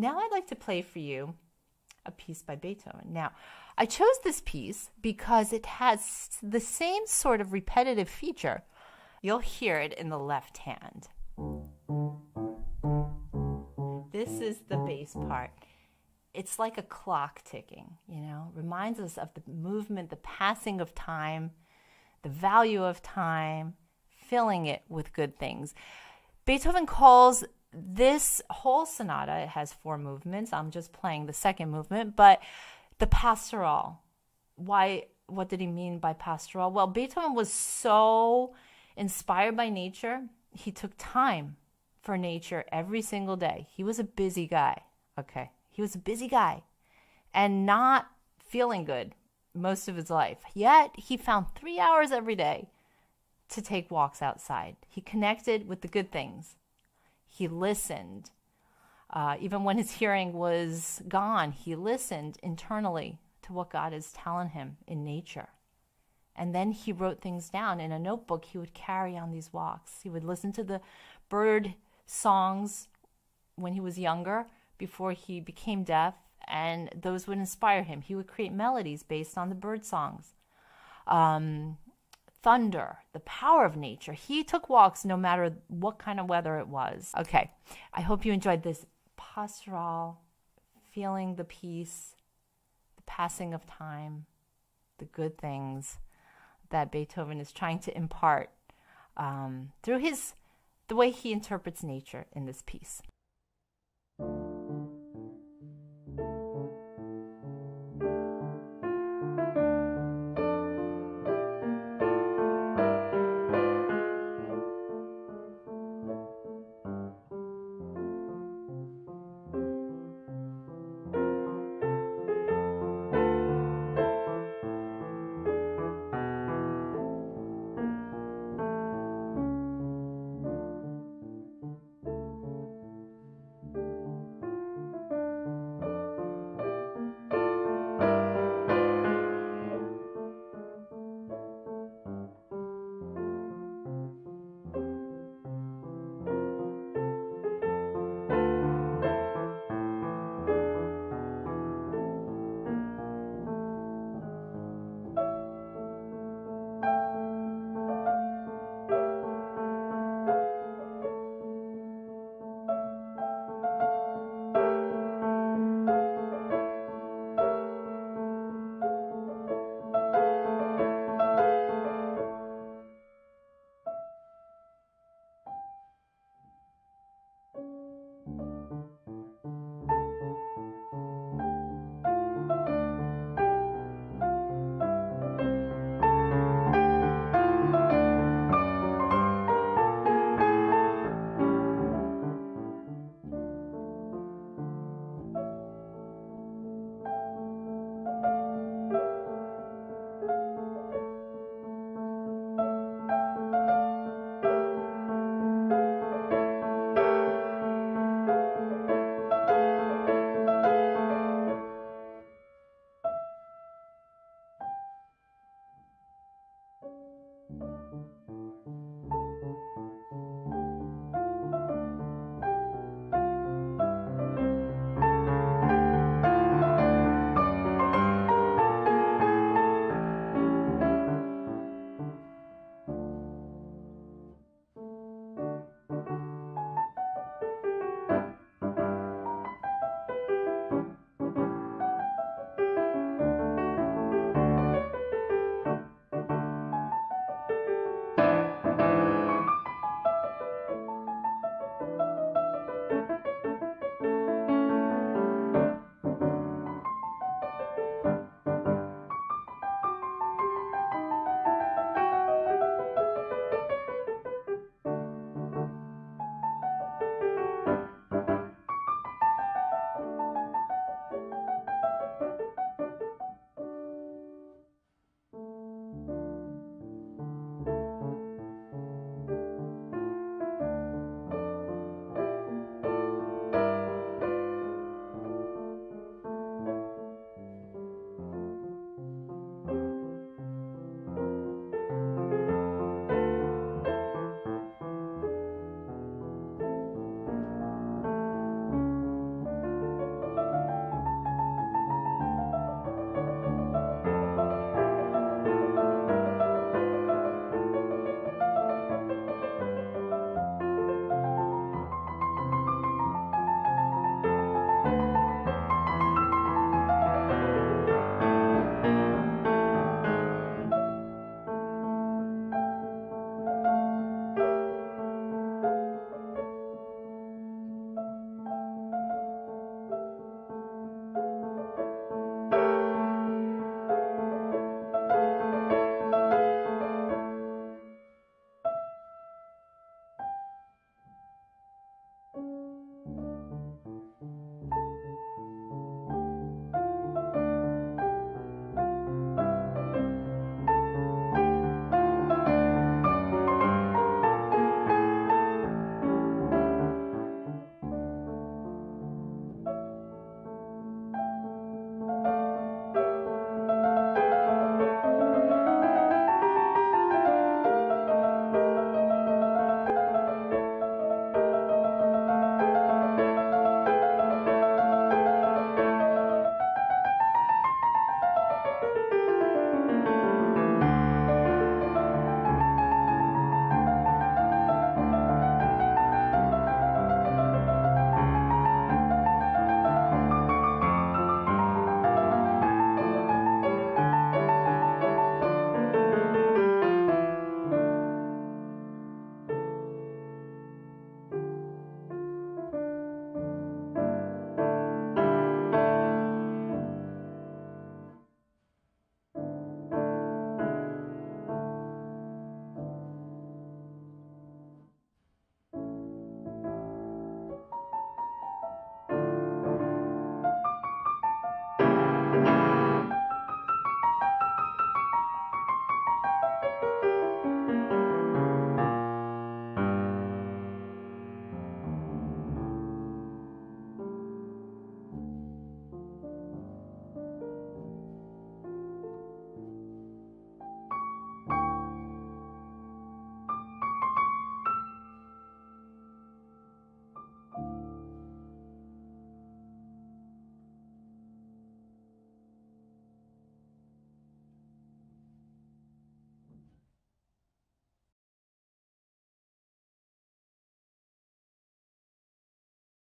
now I'd like to play for you a piece by Beethoven. Now, I chose this piece because it has the same sort of repetitive feature. You'll hear it in the left hand. This is the bass part. It's like a clock ticking, you know, reminds us of the movement, the passing of time, the value of time, filling it with good things. Beethoven calls this whole sonata, has four movements. I'm just playing the second movement, but the pastoral. Why what did he mean by pastoral? Well, Beethoven was so inspired by nature, he took time for nature every single day. He was a busy guy. Okay. He was a busy guy and not feeling good most of his life. Yet he found three hours every day to take walks outside. He connected with the good things. He listened. Uh, even when his hearing was gone, he listened internally to what God is telling him in nature. And then he wrote things down in a notebook he would carry on these walks. He would listen to the bird songs when he was younger, before he became deaf, and those would inspire him. He would create melodies based on the bird songs. Um, thunder, the power of nature. He took walks no matter what kind of weather it was. Okay, I hope you enjoyed this pastoral, feeling the peace, the passing of time, the good things that Beethoven is trying to impart um, through his the way he interprets nature in this piece.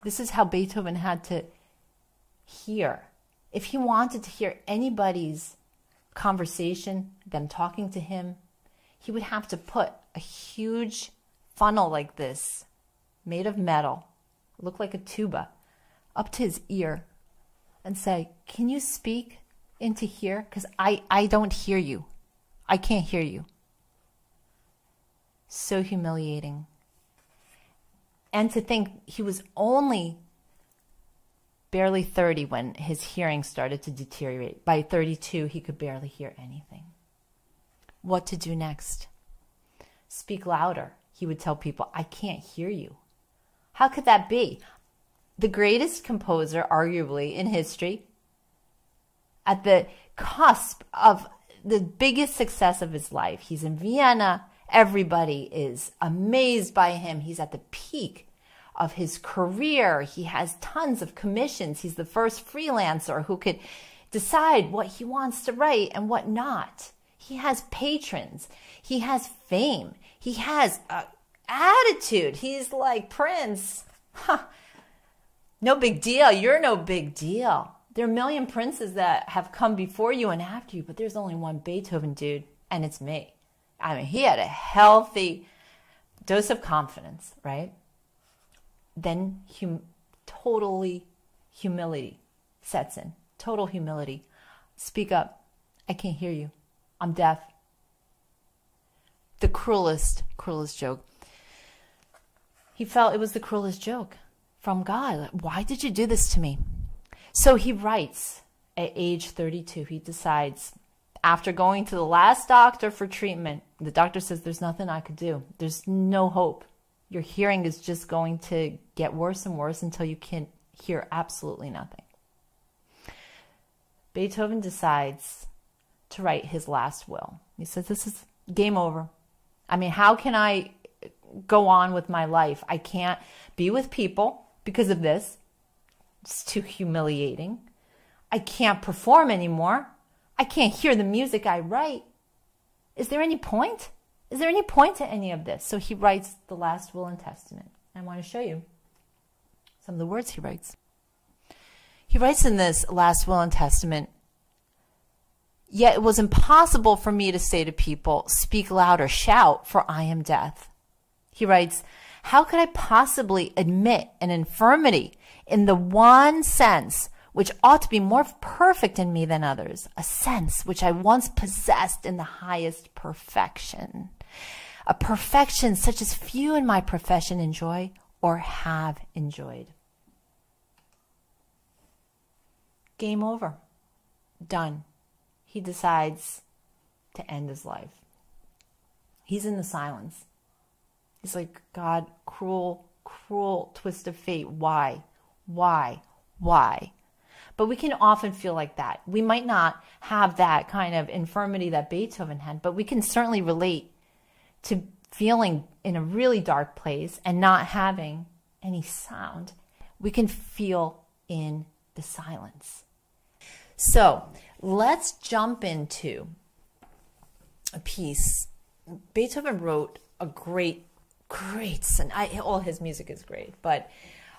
This is how Beethoven had to hear. If he wanted to hear anybody's conversation, them talking to him, he would have to put a huge funnel like this, made of metal, look like a tuba, up to his ear and say, Can you speak into here? Because I, I don't hear you. I can't hear you. So humiliating. And to think he was only barely 30 when his hearing started to deteriorate. By 32, he could barely hear anything. What to do next? Speak louder. He would tell people, I can't hear you. How could that be? The greatest composer, arguably, in history, at the cusp of the biggest success of his life. He's in Vienna. Everybody is amazed by him. He's at the peak of his career. He has tons of commissions. He's the first freelancer who could decide what he wants to write and what not. He has patrons. He has fame. He has attitude. He's like Prince. Huh. No big deal. You're no big deal. There are a million princes that have come before you and after you, but there's only one Beethoven dude, and it's me. I mean, he had a healthy dose of confidence, right? Then hum- totally humility sets in. Total humility. Speak up. I can't hear you. I'm deaf. The cruelest, cruelest joke. He felt it was the cruelest joke from God. Why did you do this to me? So he writes at age 32, he decides, after going to the last doctor for treatment, the doctor says, There's nothing I could do. There's no hope. Your hearing is just going to get worse and worse until you can hear absolutely nothing. Beethoven decides to write his last will. He says, This is game over. I mean, how can I go on with my life? I can't be with people because of this. It's too humiliating. I can't perform anymore. I can't hear the music I write. Is there any point? Is there any point to any of this? So he writes the last will and testament. I want to show you some of the words he writes. He writes in this last will and testament, Yet it was impossible for me to say to people, Speak louder, or shout, for I am death. He writes, How could I possibly admit an infirmity in the one sense which ought to be more perfect in me than others, a sense which I once possessed in the highest perfection, a perfection such as few in my profession enjoy or have enjoyed. Game over. Done. He decides to end his life. He's in the silence. He's like, God, cruel, cruel twist of fate. Why? Why? Why? But we can often feel like that. We might not have that kind of infirmity that Beethoven had, but we can certainly relate to feeling in a really dark place and not having any sound. We can feel in the silence. So let's jump into a piece. Beethoven wrote a great, great, and all his music is great, but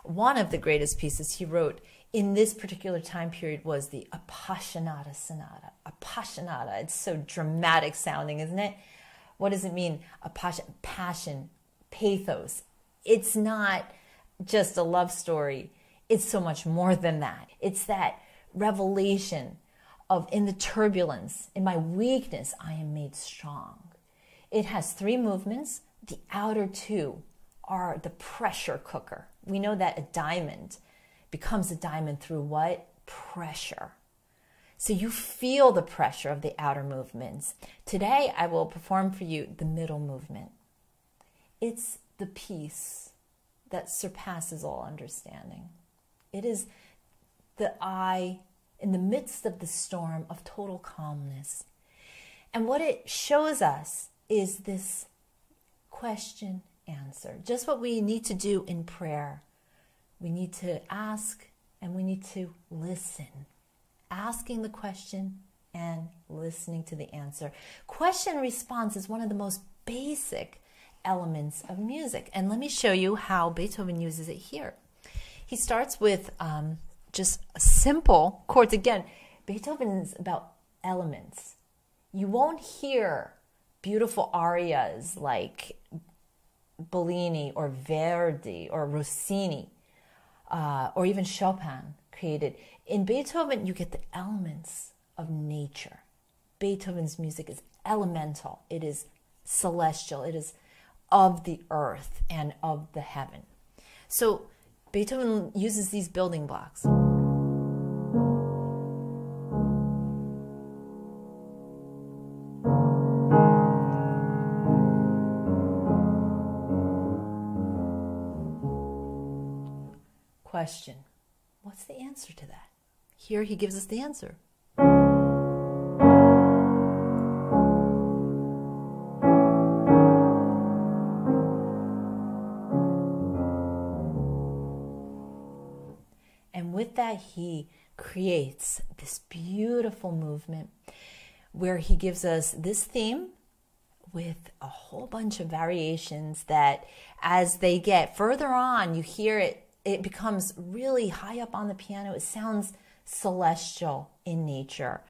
one of the greatest pieces he wrote in this particular time period was the Appassionata Sonata. Appassionata, it's so dramatic sounding, isn't it? What does it mean? A passion, passion, pathos. It's not just a love story. It's so much more than that. It's that revelation of in the turbulence, in my weakness, I am made strong. It has three movements. The outer two are the pressure cooker. We know that a diamond becomes a diamond through what? Pressure. So you feel the pressure of the outer movements. Today, I will perform for you the middle movement. It's the peace that surpasses all understanding. It is the eye in the midst of the storm of total calmness. And what it shows us is this question answer. Just what we need to do in prayer. We need to ask and we need to listen. Asking the question and listening to the answer. Question response is one of the most basic elements of music. And let me show you how Beethoven uses it here. He starts with um, just simple chords. Again, Beethoven is about elements. You won't hear beautiful arias like Bellini or Verdi or Rossini uh, or even Chopin created. In Beethoven, you get the elements of nature. Beethoven's music is elemental, it is celestial, it is of the earth and of the heaven. So Beethoven uses these building blocks. Question What's the answer to that? Here he gives us the answer. And with that, he creates this beautiful movement where he gives us this theme with a whole bunch of variations that as they get further on, you hear it, it becomes really high up on the piano. It sounds celestial in nature.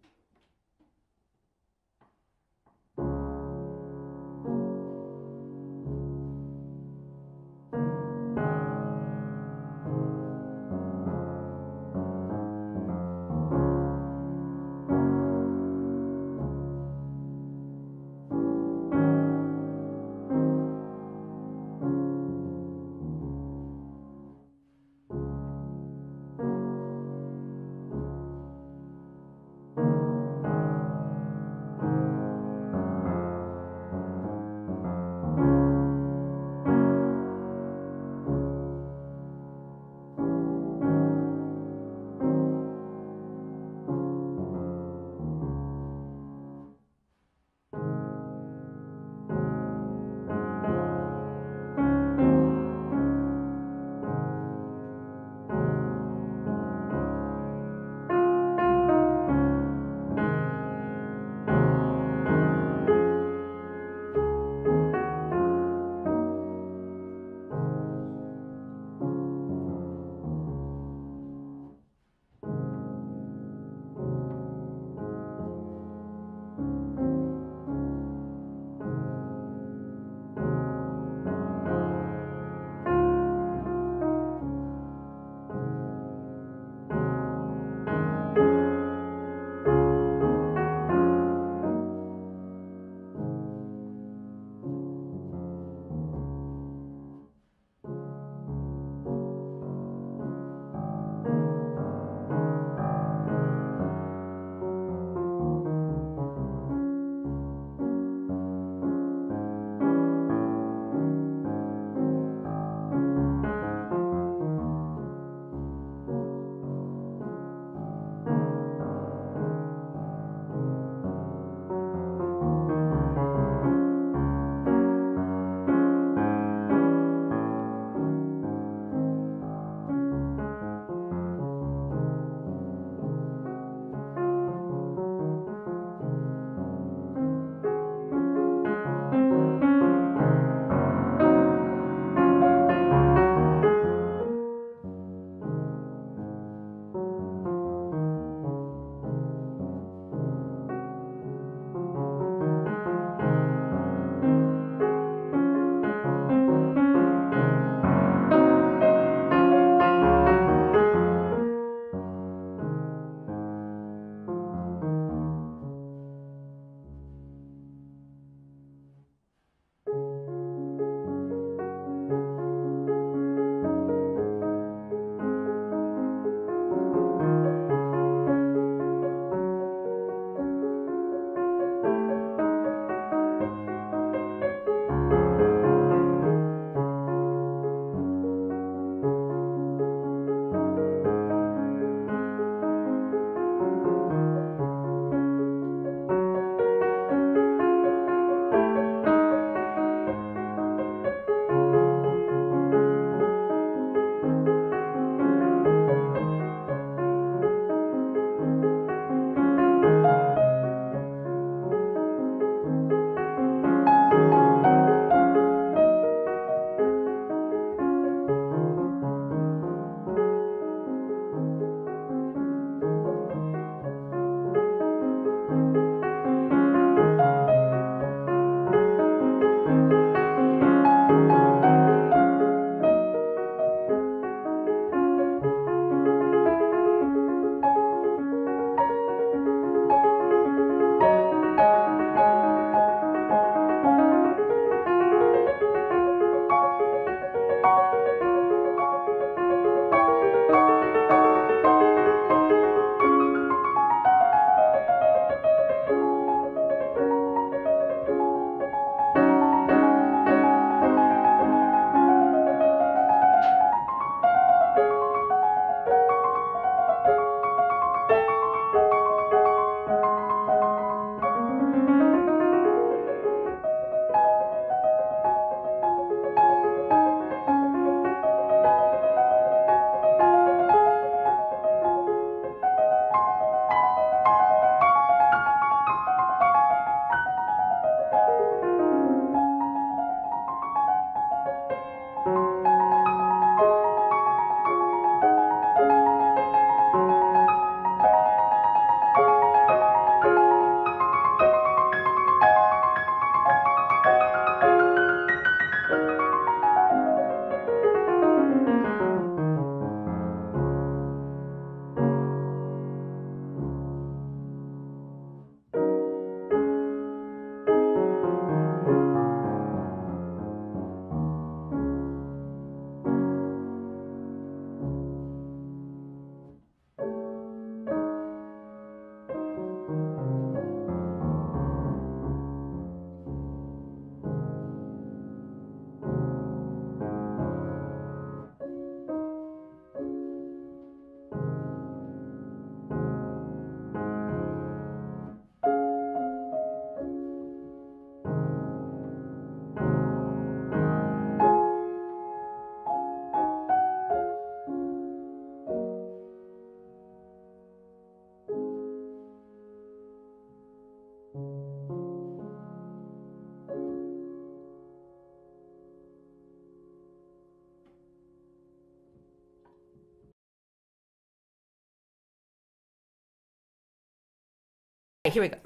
Here we go.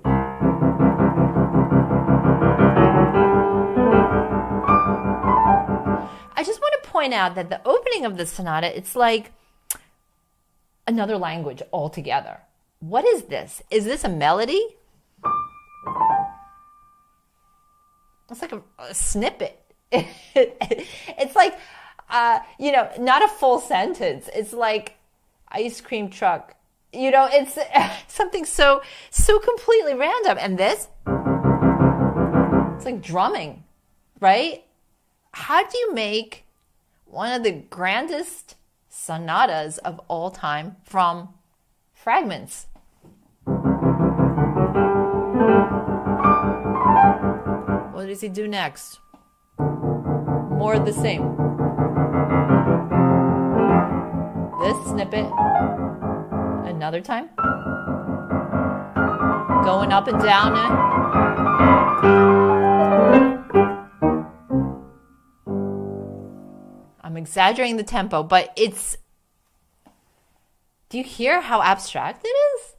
I just want to point out that the opening of the sonata, it's like another language altogether. What is this? Is this a melody? It's like a, a snippet. it's like, uh, you know, not a full sentence. It's like ice cream truck. You know, it's something so, so completely random. And this, it's like drumming, right? How do you make one of the grandest sonatas of all time from fragments? What does he do next? More of the same. This snippet, another time. Going up and down. Eh? I'm exaggerating the tempo, but it's. Do you hear how abstract it is?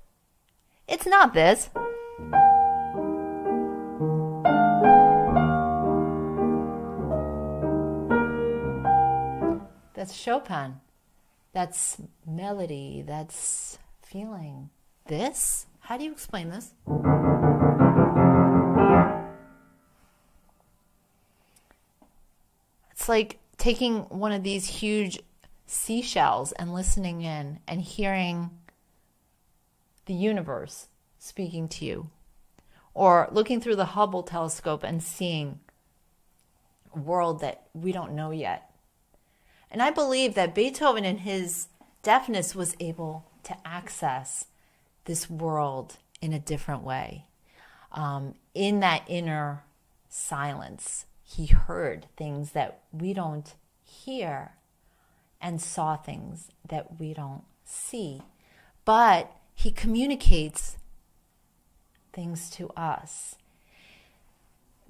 It's not this. That's Chopin. That's melody. That's feeling. This? How do you explain this? It's like taking one of these huge seashells and listening in and hearing the universe speaking to you, or looking through the Hubble telescope and seeing a world that we don't know yet and I believe that Beethoven, in his deafness, was able to access this world in a different way. Um, in that inner silence, he heard things that we don't hear and saw things that we don't see. But he communicates things to us.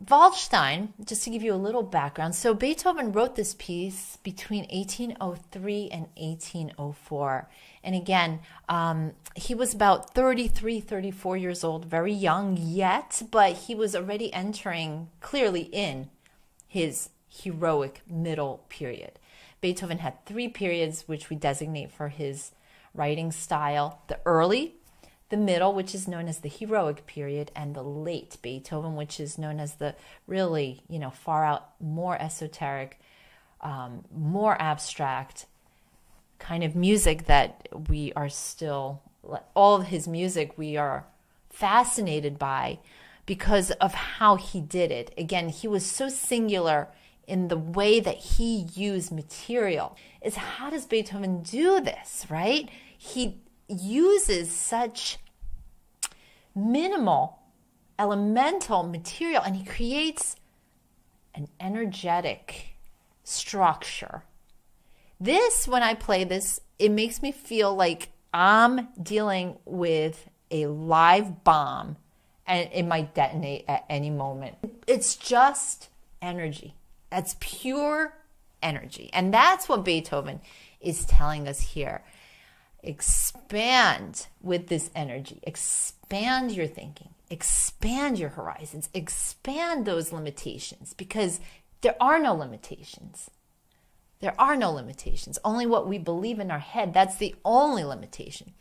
Waldstein, just to give you a little background, so Beethoven wrote this piece between 1803 and 1804. And again, um, he was about 33, 34 years old, very young yet, but he was already entering clearly in his heroic middle period. Beethoven had three periods which we designate for his writing style the early, the middle, which is known as the heroic period, and the late Beethoven, which is known as the really, you know, far out, more esoteric, um, more abstract kind of music that we are still, all of his music we are fascinated by because of how he did it. Again, he was so singular in the way that he used material. Is how does Beethoven do this, right? He uses such minimal elemental material and he creates an energetic structure. This, when I play this, it makes me feel like I'm dealing with a live bomb and it might detonate at any moment. It's just energy. That's pure energy. And that's what Beethoven is telling us here expand with this energy, expand your thinking, expand your horizons, expand those limitations because there are no limitations. There are no limitations. Only what we believe in our head, that's the only limitation.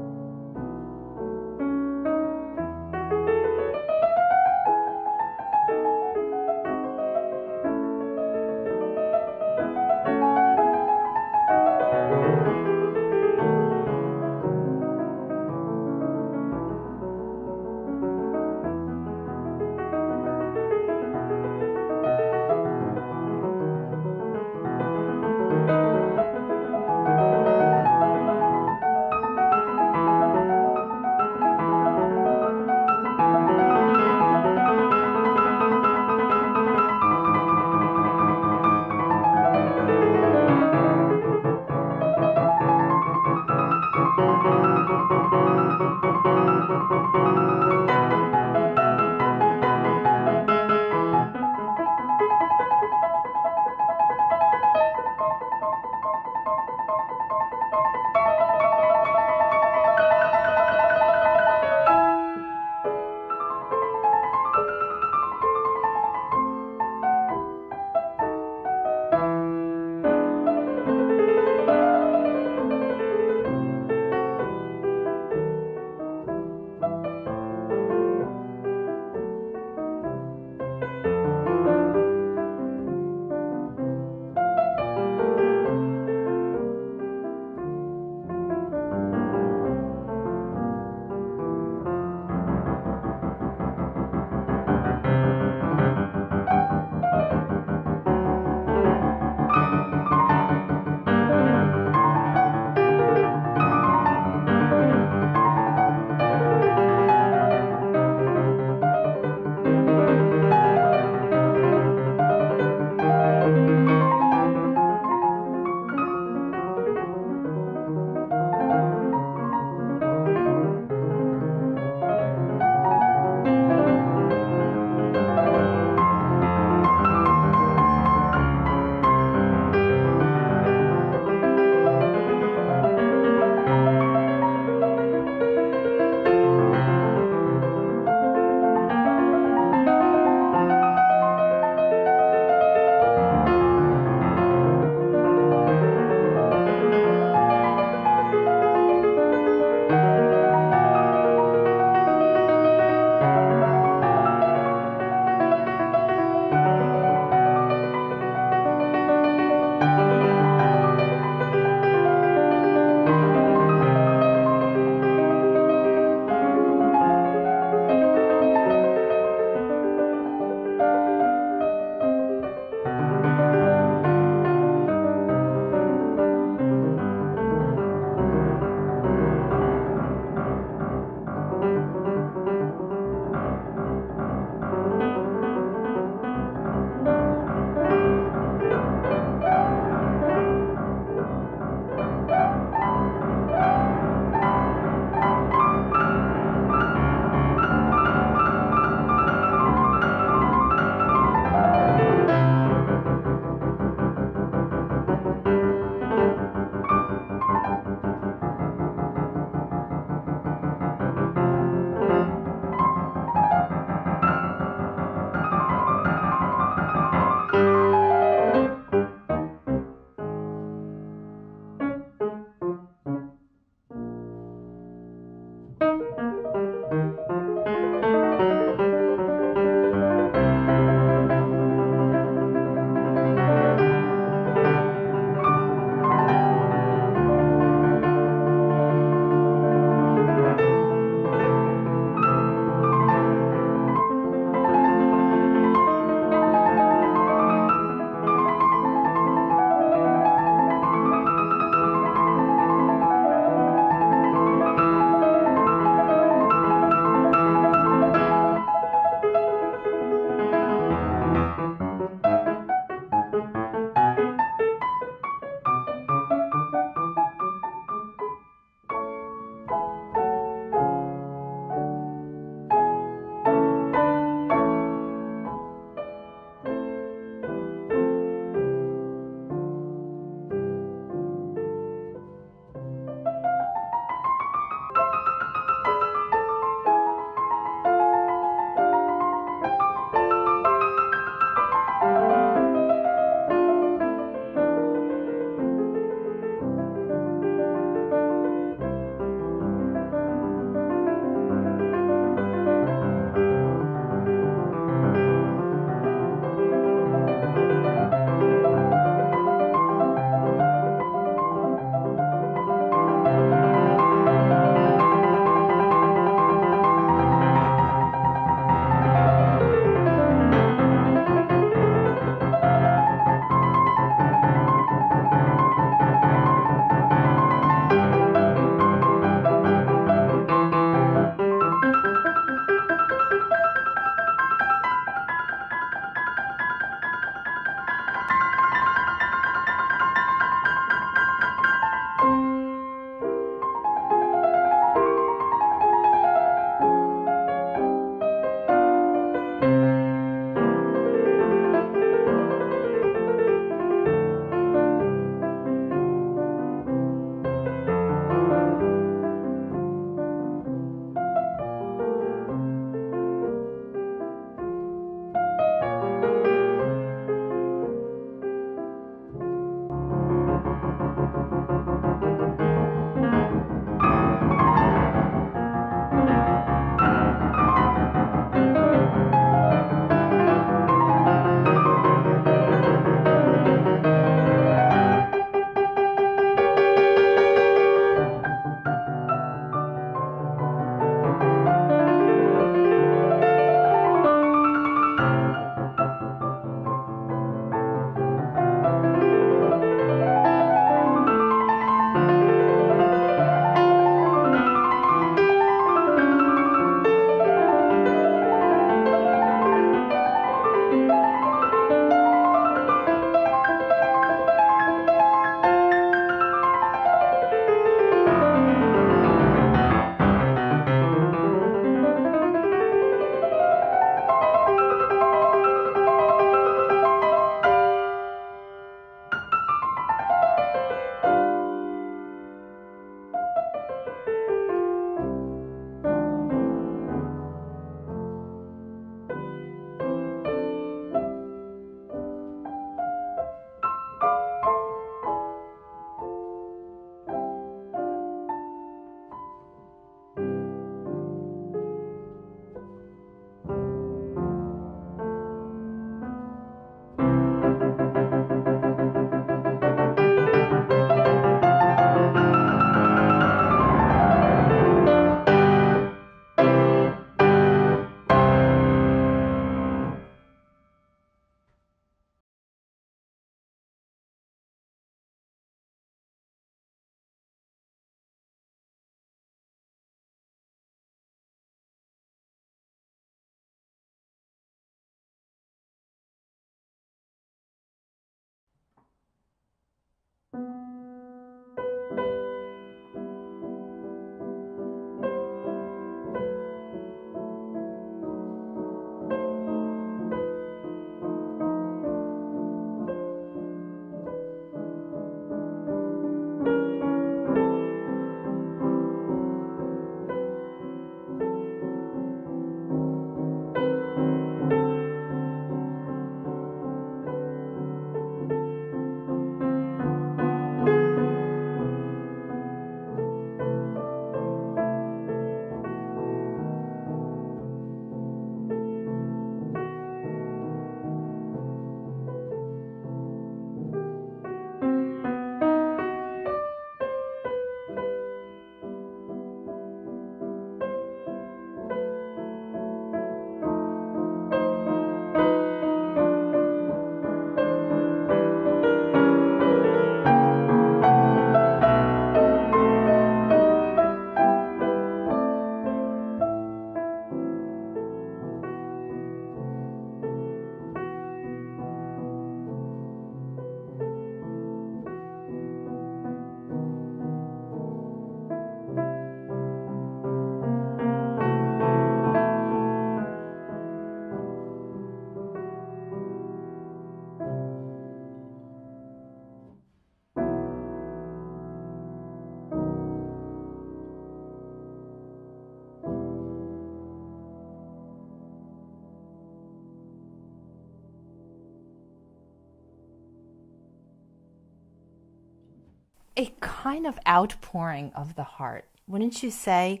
Kind of outpouring of the heart, wouldn't you say?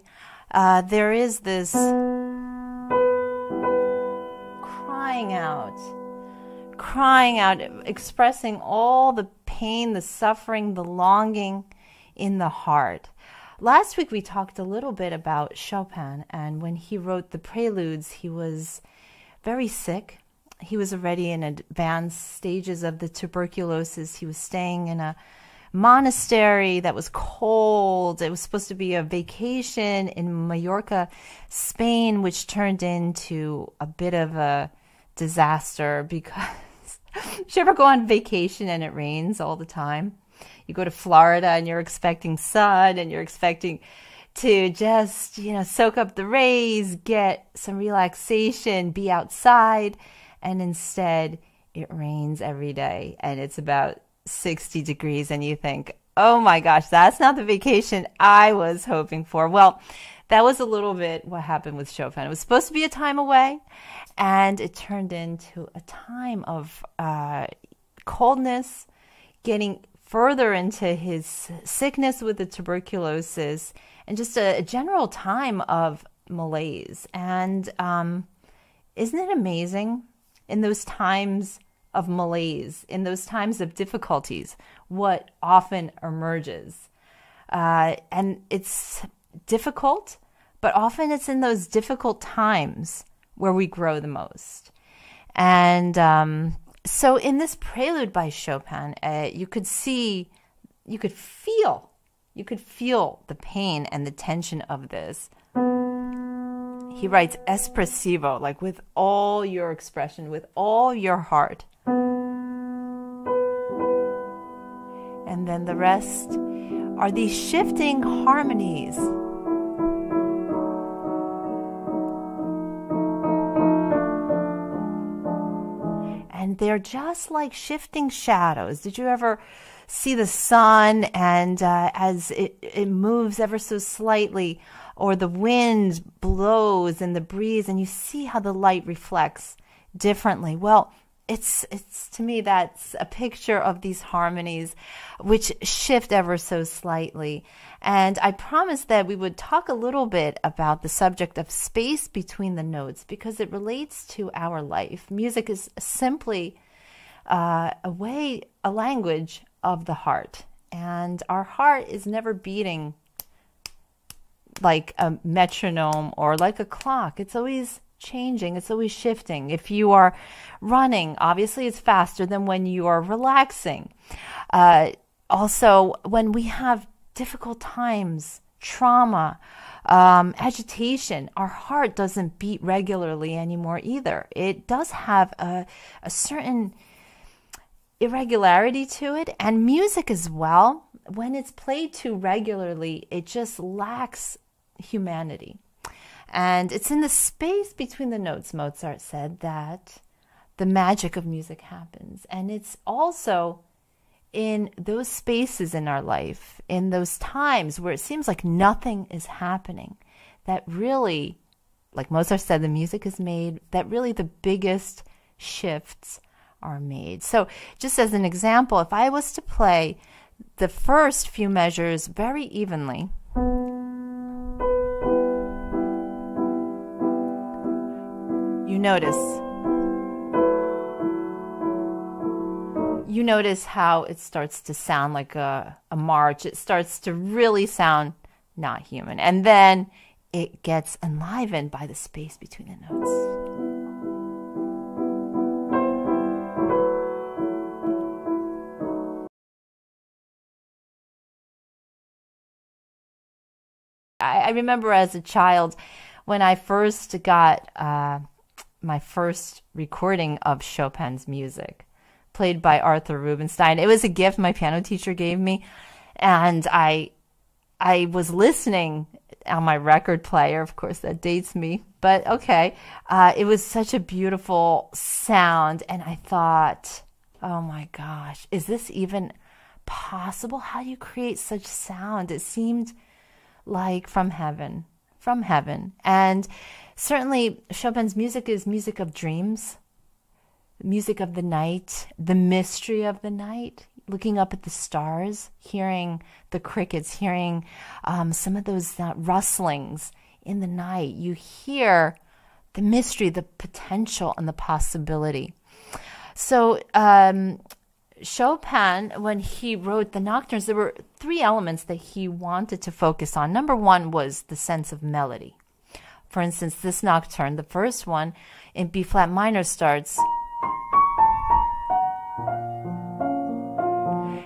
Uh, there is this crying out, crying out, expressing all the pain, the suffering, the longing in the heart. Last week we talked a little bit about Chopin, and when he wrote the preludes, he was very sick. He was already in advanced stages of the tuberculosis. He was staying in a monastery that was cold. It was supposed to be a vacation in Mallorca, Spain, which turned into a bit of a disaster because you ever go on vacation and it rains all the time? you go to Florida and you're expecting sun and you're expecting to just, you know, soak up the rays, get some relaxation, be outside, and instead it rains every day and it's about 60 degrees and you think, "Oh my gosh, that's not the vacation I was hoping for." Well, that was a little bit what happened with Chopin. It was supposed to be a time away, and it turned into a time of uh, coldness, getting further into his sickness with the tuberculosis and just a, a general time of malaise. And um, isn't it amazing in those times of malaise, in those times of difficulties, what often emerges? Uh, and it's difficult, but often it's in those difficult times where we grow the most. And um, so in this prelude by Chopin, uh, you could see, you could feel, you could feel the pain and the tension of this. He writes espressivo, like with all your expression, with all your heart. And then the rest are these shifting harmonies And they're just like shifting shadows. Did you ever see the sun and uh, as it, it moves ever so slightly, or the wind blows and the breeze, and you see how the light reflects differently? Well, it's it's to me that's a picture of these harmonies which shift ever so slightly. And i promised that we would talk a little bit about the subject of space between the notes because it relates to our life. Music is simply uh, a way a language of the heart. And our heart is never beating like a metronome or like a clock. It's always changing, it's always shifting. If you are running, obviously it's faster than when you are relaxing. Uh, also, when we have difficult times, trauma, um, agitation, our heart doesn't beat regularly anymore either. It does have a, a certain irregularity to it, and music as well. When it's played too regularly, it just lacks humanity. And it's in the space between the notes, Mozart said, that the magic of music happens. And it's also in those spaces in our life, in those times where it seems like nothing is happening, that really, like Mozart said, the music is made, that really the biggest shifts are made. So, just as an example, if I was to play the first few measures very evenly, you notice you notice how it starts to sound like a, a march. It starts to really sound not human. And then it gets enlivened by the space between the notes. I, I remember as a child when I first got uh, my first recording of Chopin's music, played by Arthur Rubinstein. It was a gift my piano teacher gave me, and I I was listening on my record player. Of course, that dates me, but okay. Uh, it was such a beautiful sound, and I thought, oh my gosh, is this even possible? How do you create such sound? It seemed like from heaven, from heaven, and Certainly, Chopin's music is music of dreams, music of the night, the mystery of the night. looking up at the stars, hearing the crickets, hearing um, some of those uh, rustlings in the night. You hear the mystery, the potential, and the possibility. So, um, Chopin, when he wrote the nocturnes, there were three elements that he wanted to focus on. Number one was the sense of melody. For instance, this nocturne, the first one in B flat minor starts.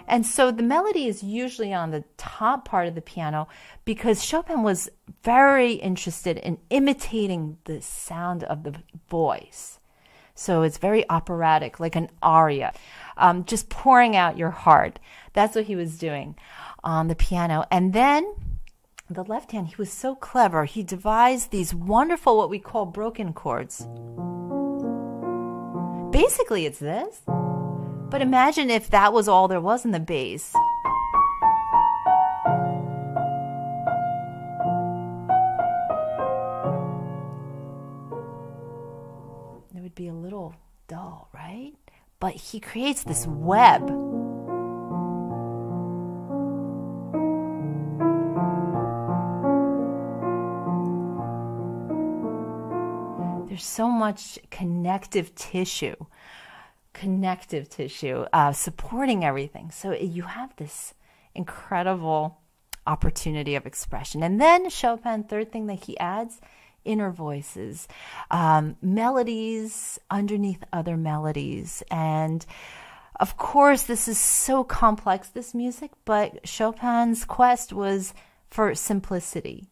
And so the melody is usually on the top part of the piano because Chopin was very interested in imitating the sound of the voice. So it's very operatic, like an aria, um, just pouring out your heart. That's what he was doing on the piano. And then the left hand, he was so clever. He devised these wonderful, what we call broken chords. Basically, it's this. But imagine if that was all there was in the bass. But he creates this web there's so much connective tissue, connective tissue uh, supporting everything. So you have this incredible opportunity of expression. And then Chopin, third thing that he adds, inner voices, um, melodies underneath other melodies. And of course, this is so complex, this music, but Chopin's quest was for simplicity